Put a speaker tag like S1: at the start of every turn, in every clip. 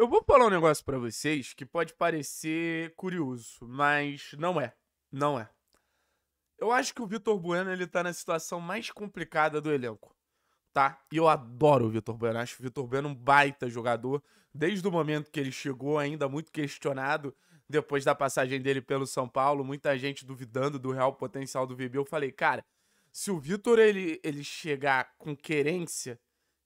S1: Eu vou falar um negócio pra vocês que pode parecer curioso, mas não é. Não é. Eu acho que o Vitor Bueno ele tá na situação mais complicada do elenco, tá? E eu adoro o Vitor Bueno. Acho o Vitor Bueno um baita jogador. Desde o momento que ele chegou, ainda muito questionado depois da passagem dele pelo São Paulo, muita gente duvidando do real potencial do VB. Eu falei, cara, se o Vitor ele, ele chegar com querência,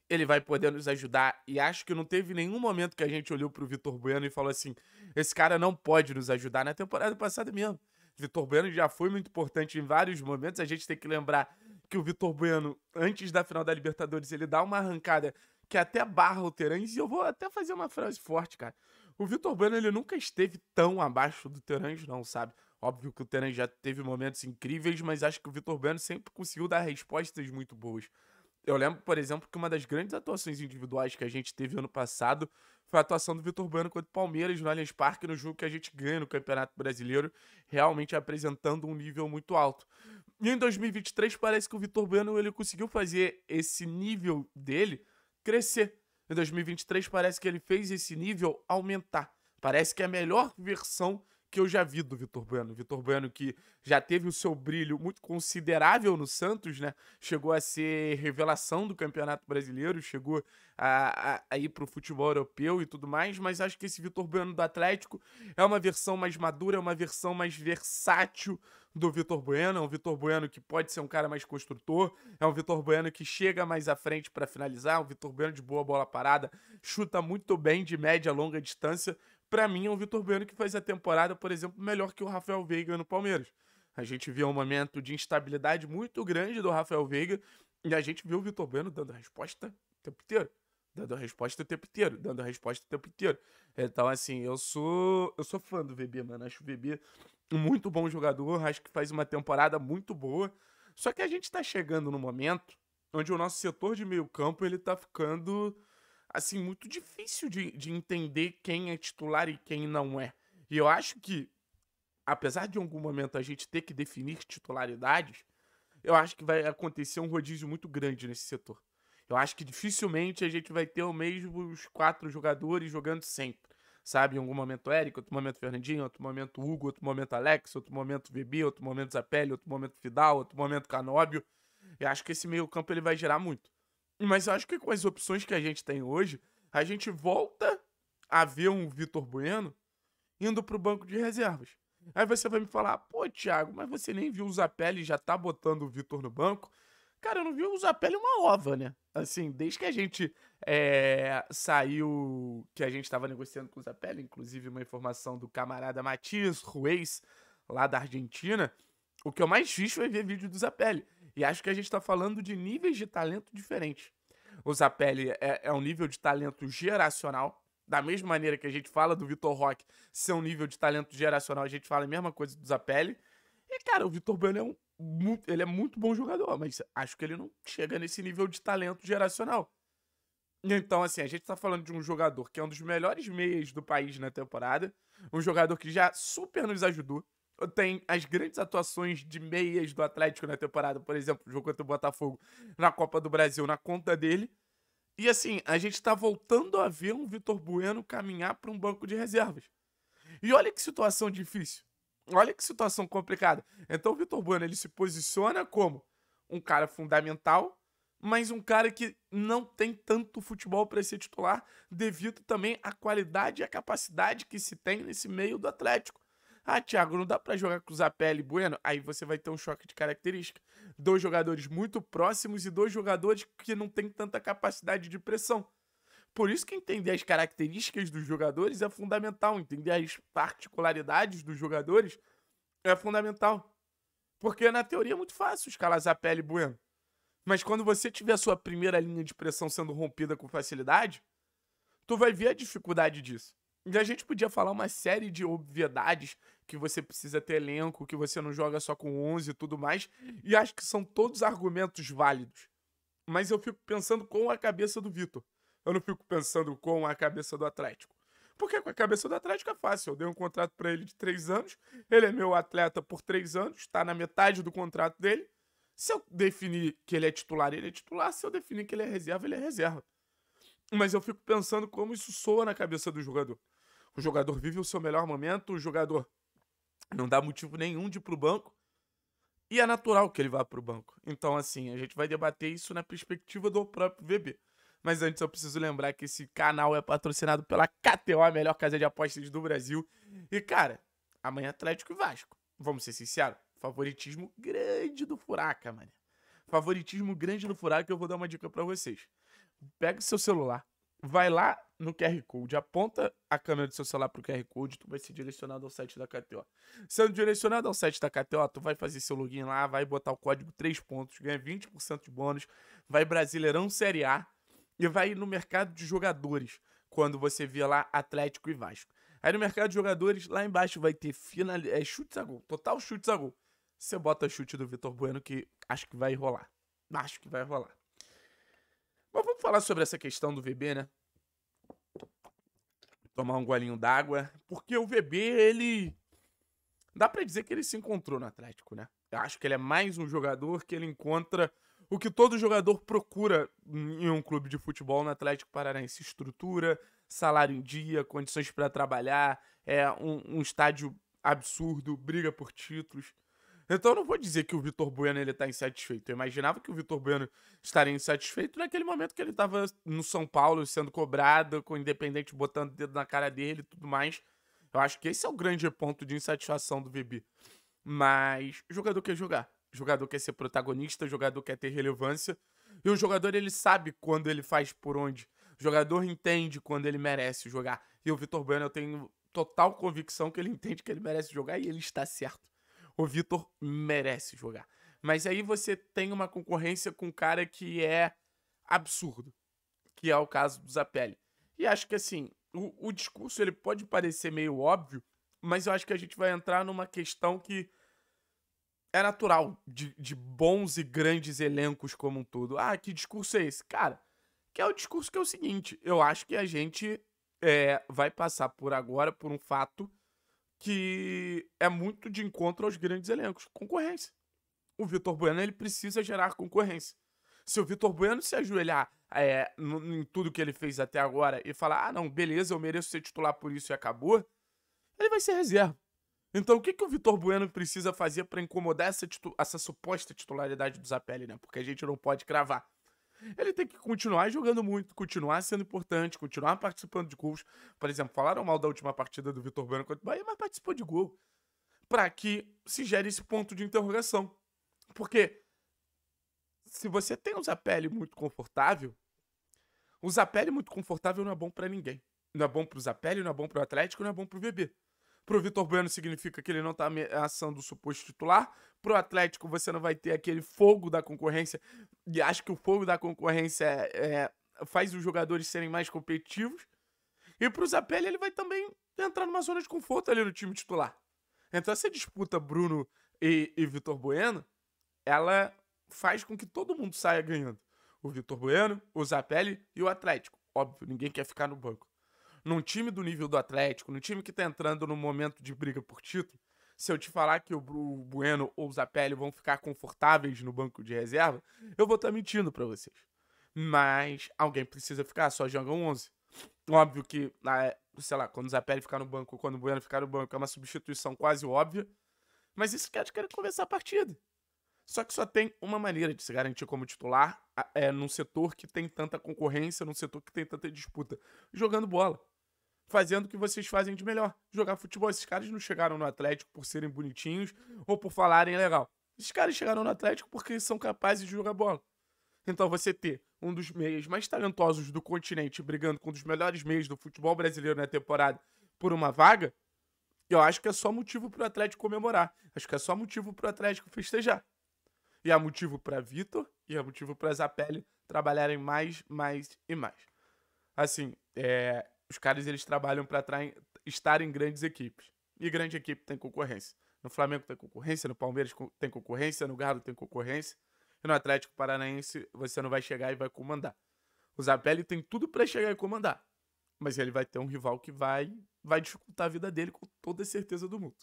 S1: ele vai poder nos ajudar. E acho que não teve nenhum momento que a gente olhou pro Vitor Bueno e falou assim: esse cara não pode nos ajudar. Na temporada passada mesmo. Vitor Bueno já foi muito importante em vários momentos. A gente tem que lembrar que o Vitor Bueno, antes da final da Libertadores, ele dá uma arrancada que até barra o Terãs. E eu vou até fazer uma frase forte, cara. O Vitor Bueno, ele nunca esteve tão abaixo do Terãs, não, sabe? Óbvio que o Terãs já teve momentos incríveis, mas acho que o Vitor Bueno sempre conseguiu dar respostas muito boas. Eu lembro, por exemplo, que uma das grandes atuações individuais que a gente teve ano passado foi a atuação do Vitor Bueno contra o Palmeiras no Allianz Parque, no jogo que a gente ganha no Campeonato Brasileiro, realmente apresentando um nível muito alto. E em 2023 parece que o Vitor Bueno ele conseguiu fazer esse nível dele crescer. Em 2023 parece que ele fez esse nível aumentar. Parece que é a melhor versão que eu já vi do Vitor Bueno. Vitor Bueno que já teve o seu brilho muito considerável no Santos, né? Chegou a ser revelação do Campeonato Brasileiro, chegou a, a, a ir futebol europeu e tudo mais, mas acho que esse Vitor Bueno do Atlético é uma versão mais madura, é uma versão mais versátil do Vitor Bueno, é um Vitor Bueno que pode ser um cara mais construtor, é um Vitor Bueno que chega mais à frente para finalizar, um Vitor Bueno de boa bola parada, chuta muito bem de média a longa distância para mim é o Vitor Bueno que faz a temporada, por exemplo, melhor que o Rafael Veiga no Palmeiras. A gente viu um momento de instabilidade muito grande do Rafael Veiga e a gente viu o Vitor Bueno dando resposta o tempo inteiro. Dando resposta o tempo inteiro, dando resposta o tempo inteiro. Então, assim, eu sou. Eu sou fã do VB, mano. Acho o VB um muito bom jogador. Acho que faz uma temporada muito boa. Só que a gente tá chegando no momento onde o nosso setor de meio campo ele tá ficando assim, muito difícil de, de entender quem é titular e quem não é. E eu acho que, apesar de em algum momento a gente ter que definir titularidades, eu acho que vai acontecer um rodízio muito grande nesse setor. Eu acho que dificilmente a gente vai ter o mesmo os quatro jogadores jogando sempre. Sabe, em algum momento Eric, outro momento Fernandinho, outro momento Hugo, outro momento Alex, outro momento VB, outro momento Zapelli, outro momento Fidal, outro momento Canóbio. Eu acho que esse meio campo ele vai gerar muito. Mas acho que com as opções que a gente tem hoje, a gente volta a ver um Vitor Bueno indo pro banco de reservas. Aí você vai me falar, pô, Thiago, mas você nem viu o Zapelli já tá botando o Vitor no banco? Cara, eu não vi o Zapelli uma ova, né? Assim, desde que a gente é, saiu, que a gente tava negociando com o Zapelli, inclusive uma informação do camarada Matias Ruiz, lá da Argentina, o que eu mais fiz foi ver vídeo do Zapelli. E acho que a gente está falando de níveis de talento diferentes. O Zapelli é, é um nível de talento geracional. Da mesma maneira que a gente fala do Vitor Roque ser um nível de talento geracional, a gente fala a mesma coisa do Zapelli. E, cara, o Vitor Bueno é um ele é muito bom jogador, mas acho que ele não chega nesse nível de talento geracional. Então, assim, a gente tá falando de um jogador que é um dos melhores meias do país na temporada, um jogador que já super nos ajudou, tem as grandes atuações de meias do Atlético na temporada, por exemplo, o jogo contra o Botafogo na Copa do Brasil na conta dele. E assim, a gente tá voltando a ver um Vitor Bueno caminhar para um banco de reservas. E olha que situação difícil. Olha que situação complicada. Então o Vitor Bueno ele se posiciona como um cara fundamental, mas um cara que não tem tanto futebol para ser titular, devido também à qualidade e à capacidade que se tem nesse meio do Atlético. Ah, Thiago, não dá para jogar com o Zapelli e Bueno? Aí você vai ter um choque de característica. Dois jogadores muito próximos e dois jogadores que não têm tanta capacidade de pressão. Por isso que entender as características dos jogadores é fundamental. Entender as particularidades dos jogadores é fundamental. Porque na teoria é muito fácil escalar Zapelli e Bueno. Mas quando você tiver a sua primeira linha de pressão sendo rompida com facilidade, tu vai ver a dificuldade disso. E a gente podia falar uma série de obviedades que você precisa ter elenco, que você não joga só com 11 e tudo mais, e acho que são todos argumentos válidos. Mas eu fico pensando com a cabeça do Vitor. Eu não fico pensando com a cabeça do Atlético. Porque com a cabeça do Atlético é fácil. Eu dei um contrato para ele de três anos, ele é meu atleta por três anos, está na metade do contrato dele. Se eu definir que ele é titular, ele é titular. Se eu definir que ele é reserva, ele é reserva. Mas eu fico pensando como isso soa na cabeça do jogador. O jogador vive o seu melhor momento, o jogador não dá motivo nenhum de ir pro banco. E é natural que ele vá pro banco. Então, assim, a gente vai debater isso na perspectiva do próprio VB. Mas antes eu preciso lembrar que esse canal é patrocinado pela KTO, a melhor casa de apostas do Brasil. E, cara, amanhã Atlético e Vasco. Vamos ser sinceros, favoritismo grande do Furaca, mano. Favoritismo grande do Furaca, eu vou dar uma dica para vocês. Pega o seu celular, vai lá no QR Code, aponta a câmera do seu celular pro QR Code, tu vai ser direcionado ao site da KTO. Sendo direcionado ao site da KTO, tu vai fazer seu login lá, vai botar o código 3 pontos, ganha 20% de bônus, vai Brasileirão Série A e vai no mercado de jogadores, quando você vê lá Atlético e Vasco. Aí no mercado de jogadores, lá embaixo vai ter final, é, chutes a gol, total chutes a gol. Você bota chute do Vitor Bueno que acho que vai rolar. Acho que vai rolar. Falar sobre essa questão do VB, né? Tomar um golinho d'água. Porque o VB, ele. Dá para dizer que ele se encontrou no Atlético, né? Eu acho que ele é mais um jogador que ele encontra o que todo jogador procura em um clube de futebol no Atlético Paranaense: estrutura, salário em dia, condições para trabalhar, é um, um, estádio absurdo, briga por títulos. Então eu não vou dizer que o Vitor Bueno ele tá insatisfeito. Eu imaginava que o Vitor Bueno estaria insatisfeito naquele momento que ele estava no São Paulo sendo cobrado, com o Independente botando o dedo na cara dele e tudo mais. Eu acho que esse é o grande ponto de insatisfação do VB. Mas jogador quer jogar. Jogador quer ser protagonista, jogador quer ter relevância. E o jogador ele sabe quando ele faz por onde. O jogador entende quando ele merece jogar. E o Vitor Bueno, eu tenho total convicção que ele entende que ele merece jogar e ele está certo. O Vitor merece jogar. Mas aí você tem uma concorrência com um cara que é absurdo, que é o caso do Zapelli. E acho que assim, o, o discurso ele pode parecer meio óbvio, mas eu acho que a gente vai entrar numa questão que é natural de, de bons e grandes elencos como um todo. Ah, que discurso é esse? Cara, que é o discurso que é o seguinte: eu acho que a gente é, vai passar por agora por um fato que é muito de encontro aos grandes elencos concorrência. O Vitor Bueno ele precisa gerar concorrência. Se o Vitor Bueno se ajoelhar é, em tudo que ele fez até agora e falar, ah, não, beleza, eu mereço ser titular por isso e acabou, ele vai ser reserva. Então, o que, que o Vitor Bueno precisa fazer para incomodar essa, essa suposta titularidade do Zapelli, né? Porque a gente não pode cravar. Ele tem que continuar jogando muito, continuar sendo importante, continuar participando de gols. Por exemplo, falaram mal da última partida do Vitor Bueno contra o Bahia, mas participou de gol. Para que se gere esse ponto de interrogação. Porque se você tem um Zapelli muito confortável, o Zapelli muito confortável não é bom para ninguém. Não é bom pro Zapelli, não é bom pro Atlético, não é bom pro VB. Pro Vitor Bueno significa que ele não tá ameaçando o suposto titular. Pro Atlético você não vai ter aquele fogo da concorrência. E acho que o fogo da concorrência é, é, faz os jogadores serem mais competitivos. E pro Zapelli ele vai também entrar numa zona de conforto ali no time titular. Então essa disputa Bruno e, e Vitor Bueno, ela faz com que todo mundo saia ganhando. O Vitor Bueno, o Zapelli e o Atlético. Óbvio, ninguém quer ficar no banco num time do nível do Atlético, num time que tá entrando no momento de briga por título, se eu te falar que o Bueno ou o Zapelli vão ficar confortáveis no banco de reserva, eu vou estar tá mentindo para vocês. Mas alguém precisa ficar, só joga 11. Óbvio que, sei lá, quando o Zapelli ficar no banco, quando o Bueno ficar no banco, é uma substituição quase óbvia. Mas isso quer, quer começar a partida. Só que só tem uma maneira de se garantir como titular é num setor que tem tanta concorrência, num setor que tem tanta disputa, jogando bola fazendo o que vocês fazem de melhor, jogar futebol. Esses caras não chegaram no Atlético por serem bonitinhos ou por falarem legal. Esses caras chegaram no Atlético porque são capazes de jogar bola. Então você ter um dos meias mais talentosos do continente brigando com um dos melhores meios do futebol brasileiro na temporada por uma vaga, eu acho que é só motivo para o Atlético comemorar. Acho que é só motivo para o Atlético festejar. E é motivo para Vitor e é motivo para Zapelli trabalharem mais, mais e mais. Assim, é, os caras eles trabalham para estar em grandes equipes. E grande equipe tem concorrência. No Flamengo tem concorrência, no Palmeiras tem concorrência, no Galo tem concorrência. E no Atlético Paranaense você não vai chegar e vai comandar. O Zapelli tem tudo para chegar e comandar. Mas ele vai ter um rival que vai, vai dificultar a vida dele com toda a certeza do mundo.